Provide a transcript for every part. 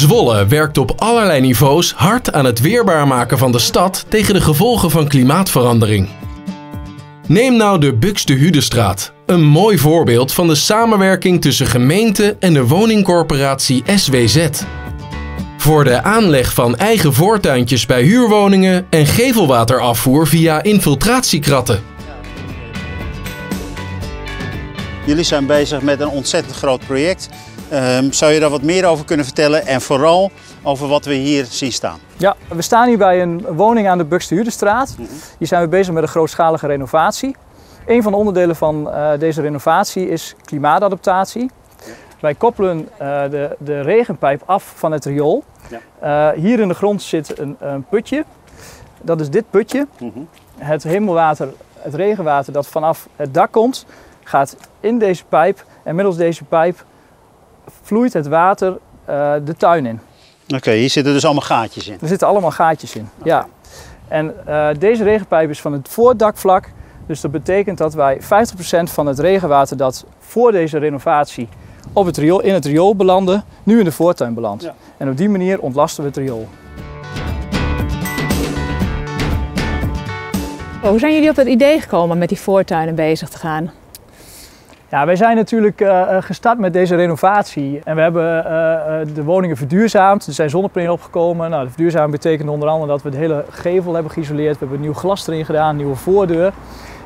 Zwolle werkt op allerlei niveaus hard aan het weerbaar maken van de stad tegen de gevolgen van klimaatverandering. Neem nou de Buxtehudestraat, een mooi voorbeeld van de samenwerking tussen gemeente en de woningcorporatie SWZ. Voor de aanleg van eigen voortuintjes bij huurwoningen en gevelwaterafvoer via infiltratiekratten. Jullie zijn bezig met een ontzettend groot project. Ehm, zou je daar wat meer over kunnen vertellen en vooral over wat we hier zien staan? Ja, we staan hier bij een woning aan de Buxtehudestraat. Hier zijn we bezig met een grootschalige renovatie. Een van de onderdelen van eh, deze renovatie is klimaatadaptatie. Wij koppelen eh, de, de regenpijp af van het riool. Ja. Eh, hier in de grond zit een, een putje. Dat is dit putje. Het hemelwater, het regenwater dat vanaf het dak komt, gaat in deze pijp. En middels deze pijp vloeit het water eh, de tuin in. Oké, hier zitten dus allemaal gaatjes in. Er zitten allemaal gaatjes in. Ja. En eh, deze regenpijp is van het voordakvlak. Dus dat betekent dat wij 50% van het regenwater dat voor deze renovatie op het riool, in het riool belandde, nu in de voortuin belandt. Ja. En op die manier ontlasten we het riool. Hoe zijn jullie op het idee gekomen met die voortuinen bezig te gaan? Ja, wij zijn natuurlijk eh, eh, gestart met deze renovatie en we hebben eh, de woningen verduurzaamd. Er zijn zonnepanelen opgekomen. Nou, de verduurzaming betekent onder andere dat we de hele gevel hebben geïsoleerd. We hebben nieuw glas erin gedaan, nieuwe voordeur.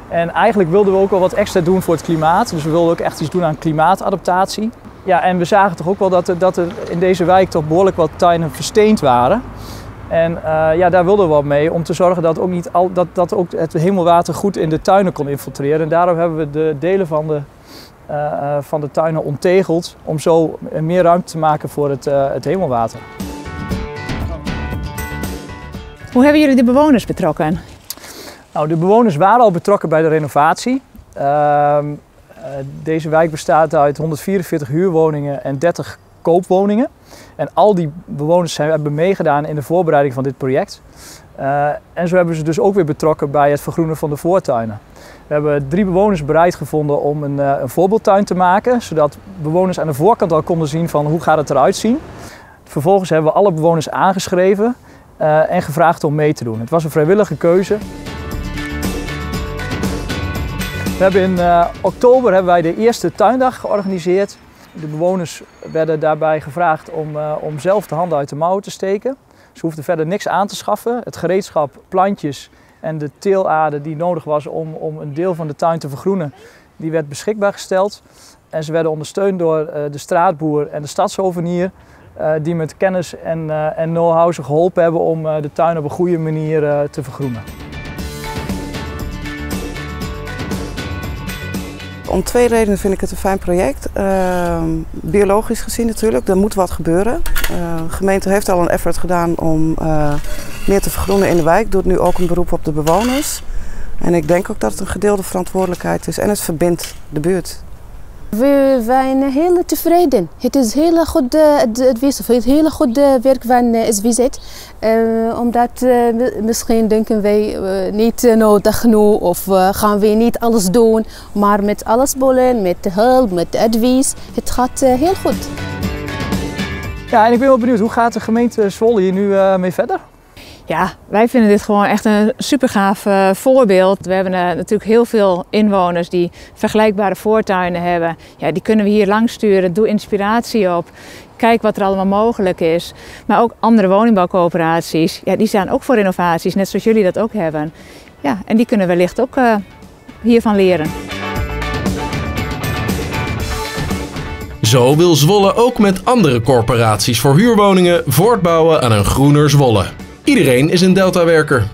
En eigenlijk wilden we ook wel wat extra doen voor het klimaat. Dus we wilden ook echt iets doen aan klimaatadaptatie. Ja, en we zagen toch ook wel dat er, dat er in deze wijk toch behoorlijk wat tuinen versteend waren. En ja, daar wilden we wat mee om te zorgen dat ook, niet al, dat, dat ook het hemelwater goed in de tuinen kon infiltreren. En daarom hebben we de delen van de, eh, eh, van de tuinen ontegeld om zo meer ruimte te maken voor het, eh, het hemelwater. Hoe hebben jullie de bewoners betrokken? Nou, de bewoners waren al betrokken bij de renovatie. Ehm, eh, deze wijk bestaat uit 144 huurwoningen en 30 koopwoningen. En al die bewoners zijn, hebben meegedaan in de voorbereiding van dit project. Eh, en zo hebben ze dus ook weer betrokken bij het vergroenen van de voortuinen. We hebben drie bewoners bereid gevonden om een, eh, een voorbeeldtuin te maken, zodat bewoners aan de voorkant al konden zien van hoe gaat het eruit zien. Vervolgens hebben we alle bewoners aangeschreven eh, en gevraagd om mee te doen. Het was een vrijwillige keuze. We hebben in oktober hebben wij de eerste tuindag georganiseerd. De bewoners werden daarbij gevraagd om, om zelf de handen uit de mouwen te steken. Ze hoefden verder niks aan te schaffen. Het gereedschap, plantjes en de teelaarde die nodig was om, om een deel van de tuin te vergroenen, die werd beschikbaar gesteld. En ze werden ondersteund door eh, de straatboer en de stadsovenier, eh, die met kennis en, eh, en know-how ze geholpen hebben om de tuin op een goede manier te vergroenen. Om twee redenen vind ik het een fijn project. Ehm, biologisch gezien natuurlijk, er moet wat gebeuren. Eh, de gemeente heeft al een effort gedaan om eh, meer te vergroenen in de wijk. Doet nu ook een beroep op de bewoners. En ik denk ook dat het een gedeelde verantwoordelijkheid is. En het verbindt de buurt. We zijn heel tevreden. Het is heel goed, eh, het, het hele goed werk van eh, SWZ. Omdat eh, mi- misschien denken wij niet nodig genoeg of gaan we niet alles doen. Maar met alles bollen, met hulp, met advies, het gaat heel goed. Ja, en ik ben wel benieuwd, hoe gaat de gemeente Zwolle hier nu mee verder? Ja, wij vinden dit gewoon echt een super gaaf eh, voorbeeld. We hebben eh, natuurlijk heel veel inwoners die vergelijkbare voortuinen hebben. Ja, die kunnen we hier langs sturen. Doe inspiratie op. Kijk wat er allemaal mogelijk is. Maar ook andere woningbouwcoöperaties, ja, die staan ook voor innovaties, net zoals jullie dat ook hebben. Ja, en die kunnen wellicht ook eh, hiervan leren. Zo wil Zwolle ook met andere corporaties voor huurwoningen voortbouwen aan een groener Zwolle. Iedereen is een Deltawerker.